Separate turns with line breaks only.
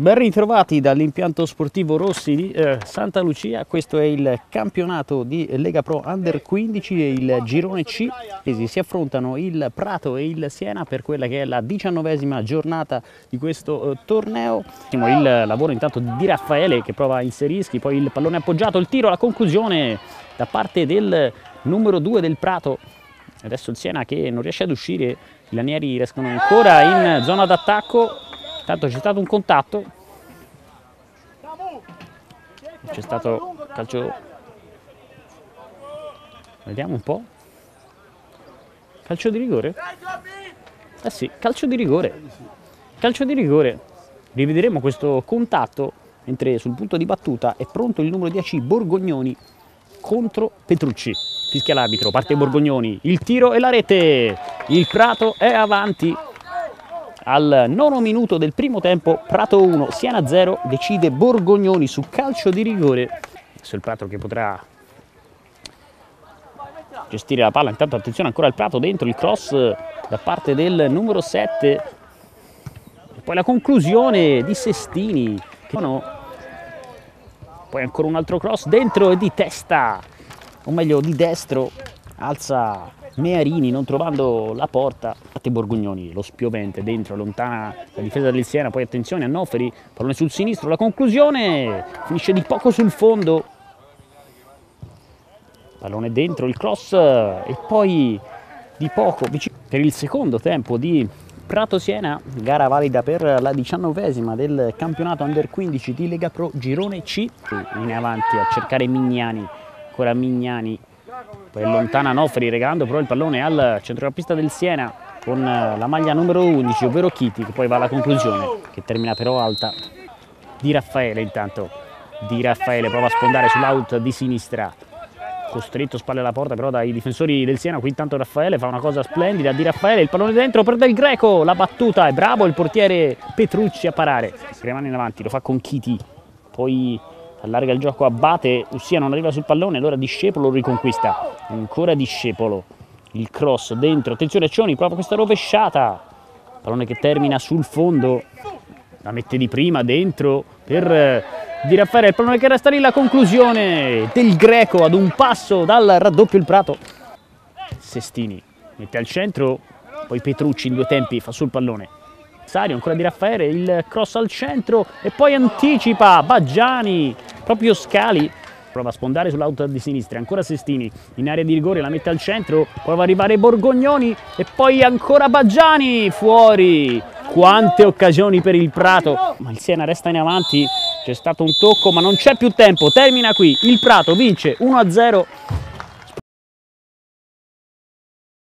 Ben ritrovati dall'impianto sportivo Rossi di eh, Santa Lucia, questo è il campionato di Lega Pro Under 15 e il girone C. Si affrontano il Prato e il Siena per quella che è la diciannovesima giornata di questo eh, torneo. Il lavoro intanto di Raffaele che prova a inserischi, poi il pallone appoggiato, il tiro, la conclusione da parte del numero 2 del Prato. Adesso il Siena che non riesce ad uscire, i lanieri restano ancora in zona d'attacco Intanto c'è stato un contatto. C'è stato calcio. Vediamo un po'. Calcio di rigore? Eh sì, calcio di rigore. Calcio di rigore. Rivedremo questo contatto mentre sul punto di battuta è pronto il numero 10 Borgognoni contro Petrucci. Fischia l'arbitro, parte Borgognoni, il tiro e la rete. Il Prato è avanti al nono minuto del primo tempo, Prato 1, Siena 0, decide Borgognoni su calcio di rigore. Adesso il Prato che potrà gestire la palla, intanto attenzione ancora al Prato dentro il cross da parte del numero 7. E poi la conclusione di Sestini. Poi ancora un altro cross dentro e di testa, o meglio di destro, alza Mearini non trovando la porta, Fate Borgognoni, lo spiovente dentro, lontana la difesa del Siena, poi attenzione a Noferi, pallone sul sinistro, la conclusione finisce di poco sul fondo, pallone dentro, il cross e poi di poco per il secondo tempo di Prato Siena, gara valida per la diciannovesima del campionato Under 15 di Lega Pro Girone C, in avanti a cercare Mignani, ancora Mignani poi lontana Nofri regalando però il pallone al centrocampista del Siena con eh, la maglia numero 11 ovvero Chiti che poi va alla conclusione che termina però alta di Raffaele intanto. Di Raffaele prova a spondare sull'out di sinistra. Costretto spalle alla porta però dai difensori del Siena. Qui intanto Raffaele fa una cosa splendida di Raffaele il pallone dentro per Del Greco. La battuta è bravo il portiere Petrucci a parare. Rimane in avanti lo fa con Chiti poi allarga il gioco, abbatte, Ussia non arriva sul pallone, allora Discepolo lo riconquista, ancora Discepolo, il cross dentro, attenzione Cioni, prova questa rovesciata, pallone che termina sul fondo, la mette di prima dentro per eh, Di Raffaele, il pallone che resta lì, la conclusione del Greco ad un passo dal raddoppio il Prato, Sestini mette al centro, poi Petrucci in due tempi fa sul pallone, ancora di Raffaele, il cross al centro. E poi anticipa Baggiani, proprio Scali. Prova a spondare sull'auto di sinistra, ancora Sestini in area di rigore, la mette al centro, prova ad arrivare Borgognoni e poi ancora Baggiani, fuori. Quante occasioni per il Prato, ma il Siena resta in avanti, c'è stato un tocco ma non c'è più tempo, termina qui, il Prato vince 1-0